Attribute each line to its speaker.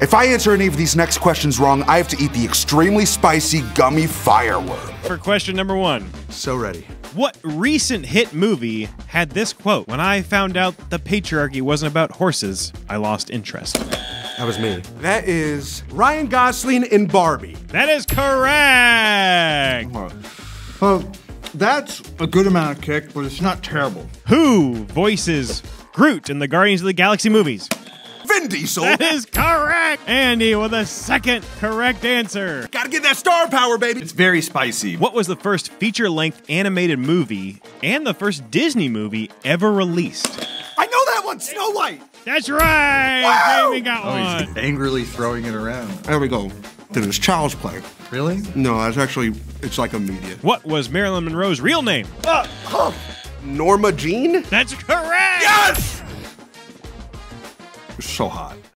Speaker 1: If I answer any of these next questions wrong, I have to eat the extremely spicy gummy fireworm.
Speaker 2: For question number one
Speaker 1: So ready.
Speaker 2: What recent hit movie had this quote? When I found out the patriarchy wasn't about horses, I lost interest.
Speaker 1: That was me. That is Ryan Gosling in Barbie.
Speaker 2: That is correct!
Speaker 3: Well, that's a good amount of kick, but it's not terrible.
Speaker 2: Who voices Groot in the Guardians of the Galaxy movies?
Speaker 1: Vin Diesel.
Speaker 2: That is correct! Andy with a second correct answer.
Speaker 1: Gotta get that star power, baby.
Speaker 3: It's very spicy.
Speaker 2: What was the first feature length animated movie and the first Disney movie ever released?
Speaker 1: I know that one, Snow White.
Speaker 2: That's right!
Speaker 1: Wow!
Speaker 2: Jamie got
Speaker 3: Oh,
Speaker 2: one.
Speaker 3: he's angrily throwing it around.
Speaker 1: There we go. Then it's child's play.
Speaker 3: Really?
Speaker 1: No, that's actually it's like a immediate.
Speaker 2: What was Marilyn Monroe's real name?
Speaker 1: uh Norma Jean?
Speaker 2: That's correct!
Speaker 1: Yes! So hot.